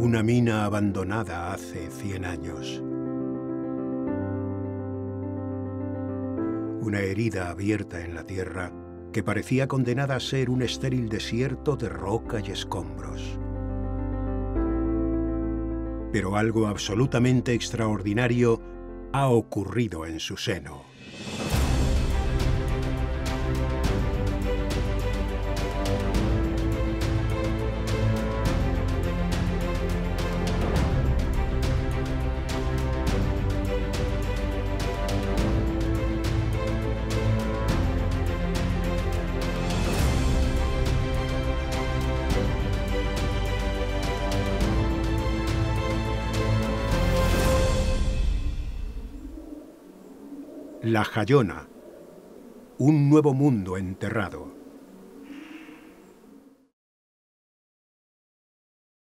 Una mina abandonada hace 100 años. Una herida abierta en la tierra que parecía condenada a ser un estéril desierto de roca y escombros. Pero algo absolutamente extraordinario ha ocurrido en su seno. La Jayona, un nuevo mundo enterrado.